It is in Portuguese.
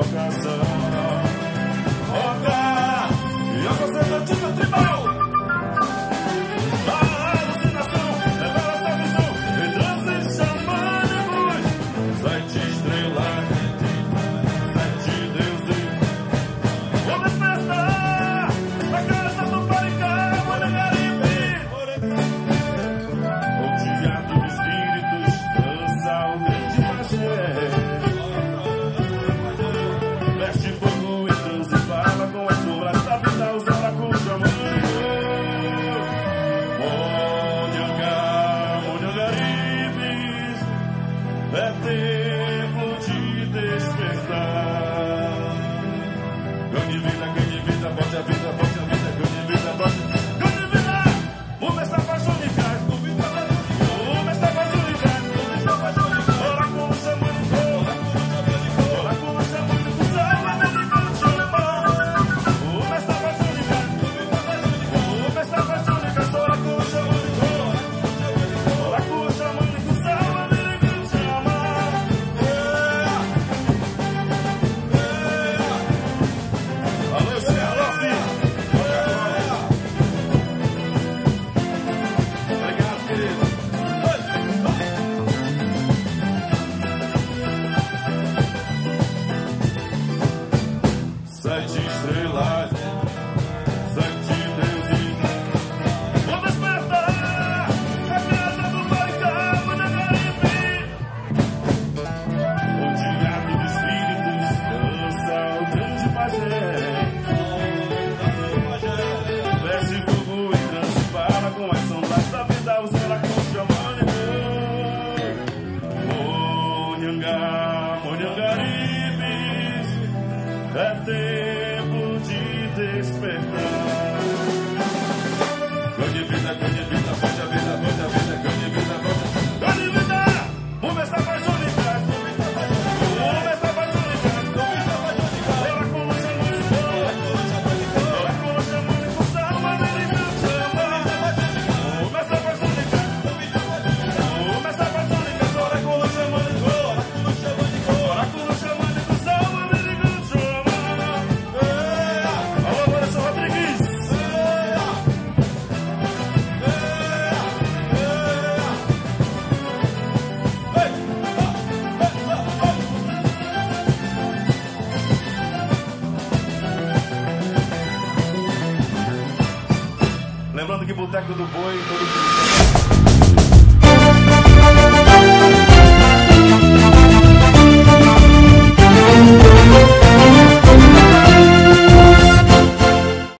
Pokazał É tempo de despertar. Ganhe vida, ganhe vida, bote a vida, bote com as sombras da vida, os relacos de Amanhã. Monhangá, Monhangaribes, é teu. Lembrando que Boteco do Boi, todo